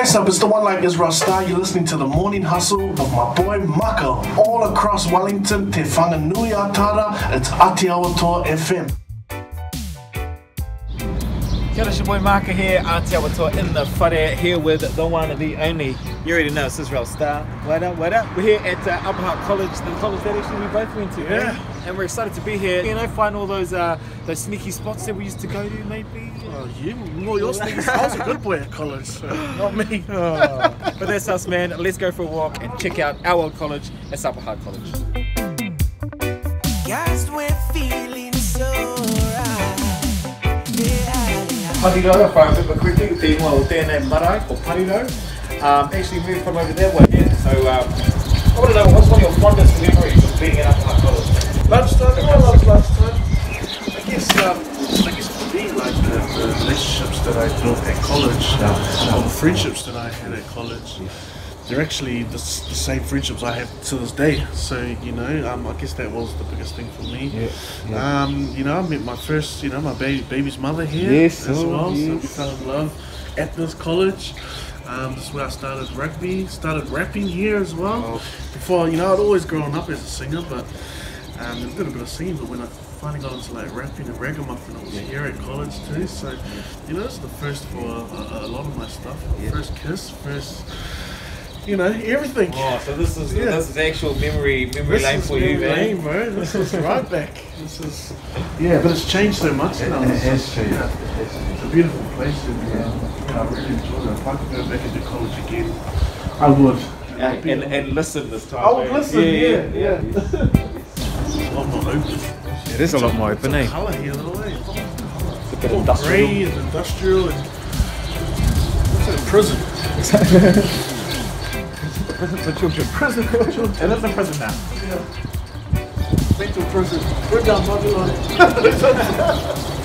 Bless up, it's the one like Israel Starr. You're listening to the morning hustle of my boy Maaka. All across Wellington, Te Whanganui-a-Tara, it's Atiawa Toa FM. Kia ora, your boy Maaka here, Aotearoa in the whare, here with the one, the only, you already know, it's Israel Starr. What up, what up? We're here at uh, Upper Hutt College, the college that actually we both went to. Yeah. eh? And we're excited to be here, you know, find all those uh, those sneaky spots that we used to go to, maybe. Oh, you, well, your sneakers. I was a good boy at college, so not me. Oh. but that's us, man. Let's go for a walk and check out our old college. It's Upper Hutt College. Guys, we're feeling so right. Yeah, yeah. Pariro, if I remember correctly, tēnua o tēnei marae, or Pariro, um, actually moved from over there way in. So um, I want to know, what's one of your fondest memories of being at Upper Hutt College? Lunchtime, I love lunchtime. I guess, um, I guess for me, like the, the relationships that I built at college, or the friendships that I had at college, they're actually the, the same friendships I have to this day. So you know, um, I guess that was the biggest thing for me. Yeah. Um, you know, I met my first, you know, my baby baby's mother here Yes, as oh, well. So we yes. fell in love at this college. Um, this is where I started rugby, started rapping here as well. Before, you know, I'd always grown up as a singer, but um, a little bit of singing. But when I finally got into like rapping and ragamuffin, I was here at college too. So, you know, this is the first for a, a lot of my stuff. First kiss, first, you know, everything. Oh, so this is Yeah. this is actual memory memory This lane for you, man. lane, bro. This is right back. This is yeah, but it's changed so much now. It It's has changed. yeah, It's a beautiful place, and um, you I really enjoy it. If I could go back into college again, I would. And, and, and listen this time. I would listen. Yeah, yeah. a lot more open. It is a lot more open, eh? Colour here, though, eh? It's a bit All industrial. grey and industrial and what's that? Prison. Prison for children. Prison for children. It is a prison now. Mental prison. We're down Bobby line.